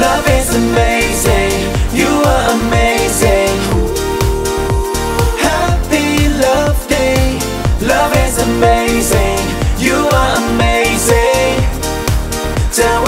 Love is amazing. You are amazing. Happy love day. Love is amazing. You are amazing. Tell